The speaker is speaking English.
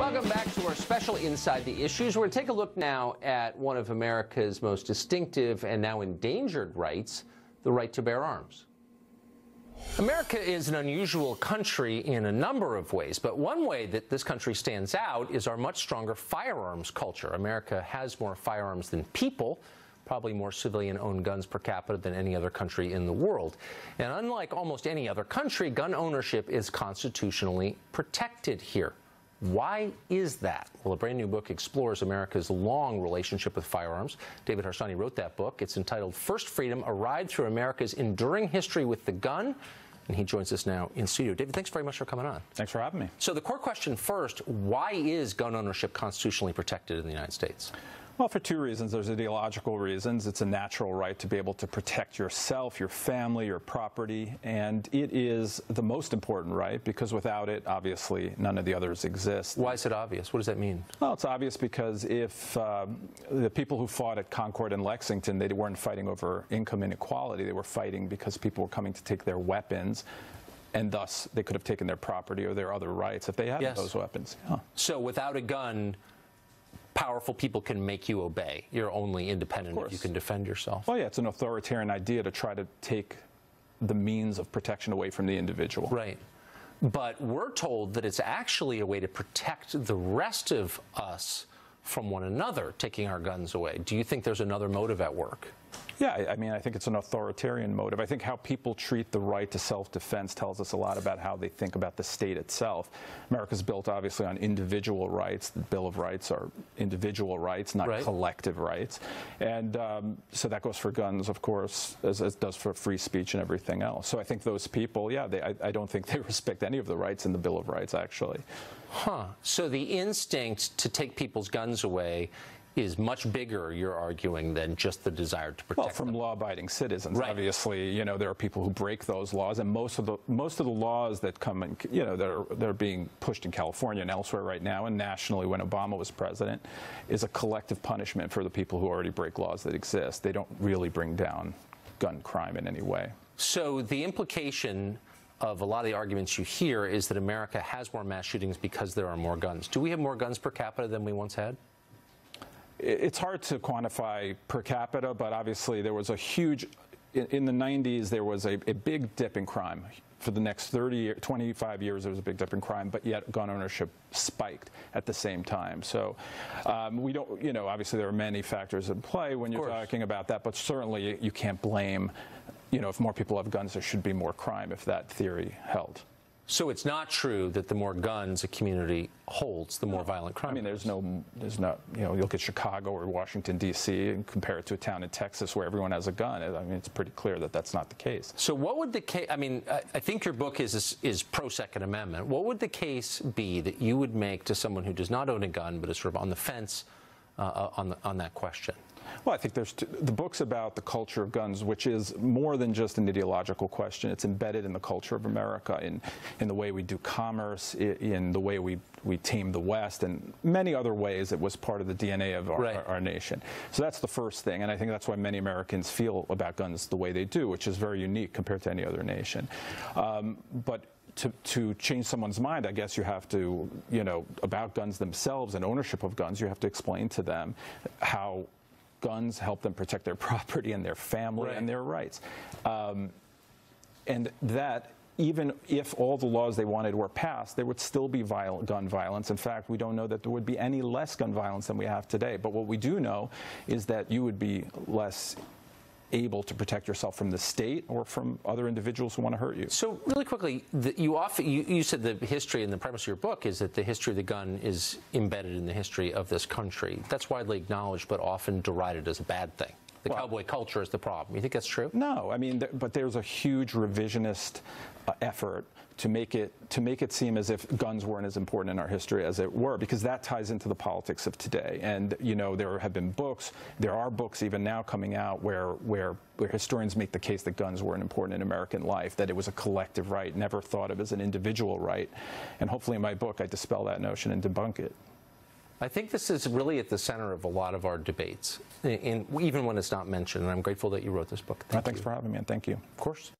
Welcome back to our special Inside the Issues. We're going to take a look now at one of America's most distinctive and now endangered rights, the right to bear arms. America is an unusual country in a number of ways, but one way that this country stands out is our much stronger firearms culture. America has more firearms than people, probably more civilian owned guns per capita than any other country in the world. And unlike almost any other country, gun ownership is constitutionally protected here. Why is that? Well, a brand new book explores America's long relationship with firearms. David Harsanyi wrote that book. It's entitled First Freedom A Ride Through America's Enduring History with the Gun. And he joins us now in studio. David, thanks very much for coming on. Thanks for having me. So, the core question first why is gun ownership constitutionally protected in the United States? Well, for two reasons. There's ideological reasons. It's a natural right to be able to protect yourself, your family, your property, and it is the most important right because without it, obviously, none of the others exist. Why is it obvious? What does that mean? Well, it's obvious because if um, the people who fought at Concord and Lexington, they weren't fighting over income inequality. They were fighting because people were coming to take their weapons and thus they could have taken their property or their other rights if they had Yes. those weapons. Yeah. So, without a gun, powerful people can make you obey. You're only independent if you can defend yourself. Well, yeah, it's an authoritarian idea to try to take the means of protection away from the individual. Right. But we're told that it's actually a way to protect the rest of us from one another, taking our guns away. Do you think there's another motive at work? Yeah, I- mean, I think it's an authoritarian motive. I think how people treat the right to self-defense tells us a lot about how they think about the state itself. America's built obviously on individual rights. The Bill of Rights are individual rights, not Right. collective rights. And um, so that goes for guns, of course, as, as it does for free speech and everything else. So I think those people, yeah, they, I, I don't think they respect any of the rights in the Bill of Rights, actually. Huh. So the instinct to take people's guns away is much bigger, you're arguing, than just the desire to protect Well, from law-abiding citizens, Right. obviously, you know, there are people who break those laws, and most of the most of the laws that come in, you know, that are that are being pushed in California and elsewhere right now, and nationally when Obama was president, is a collective punishment for the people who already break laws that exist. They don't really bring down gun crime in any way. So the implication of a lot of the arguments you hear is that America has more mass shootings because there are more guns. Do we have more guns per capita than we once had? It- It's hard to quantify per capita, but obviously there was a huge, in, in the 90s, there was a, a big dip in crime. For the next 30, 25 years, there was a big dip in crime, but yet gun ownership spiked at the same time. So um, we don't, you know, obviously there are many factors in play when you're talking about that, but certainly you can't blame, you know, if more people have guns, there should be more crime if that theory held. So it's not true that the more guns a community holds, the more violent crime. I mean, there's no, there's not, you know, you look at Chicago or Washington D.C. and compare it to a town in Texas where everyone has a gun. I mean, it's pretty clear that that's not the case. So what would the case? I mean, I, think your book is, is is pro Second Amendment. What would the case be that you would make to someone who does not own a gun but is sort of on the fence uh, uh, on the, on that question? Well, I think there's t- the book's about the culture of guns, which is more than just an ideological question. It's embedded in the culture of America, in in the way we do commerce, i- in the way we we tame the West, and many other ways. It was part of the DNA of our, Right. our, our nation. So that's the first thing, and I think that's why many Americans feel about guns the way they do, which is very unique compared to any other nation. Um, but to, to change someone's mind, I guess you have to, you know, about guns themselves and ownership of guns, you have to explain to them how guns help them protect their property and their family Right. and their rights. Um, and that, even if all the laws they wanted were passed, there would still be viol- gun violence. In fact, we don't know that there would be any less gun violence than we have today. But what we do know is that you would be less able to protect yourself from the state or from other individuals who want to hurt you. So really quickly, the, you often you, you said the history and the premise of your book is that the history of the gun is embedded in the history of this country. That's widely acknowledged, but often derided as a bad thing. The Well- cowboy culture is the problem. You think that's true? No, I mean, th- but there's a huge revisionist uh, effort to make it to make it seem as if guns weren't as important in our history as it were, because that ties into the politics of today. And you know, there have been books, there are books even now coming out where where where historians make the case that guns weren't important in American life, that it was a collective right, never thought of as an individual right. And hopefully, in my book, I dispel that notion and debunk it. I think this is really at the center of a lot of our debates, in, in- even when it's not mentioned. And I'm grateful that you wrote this book. Thank Thanks you. for having me, and thank you. Of course.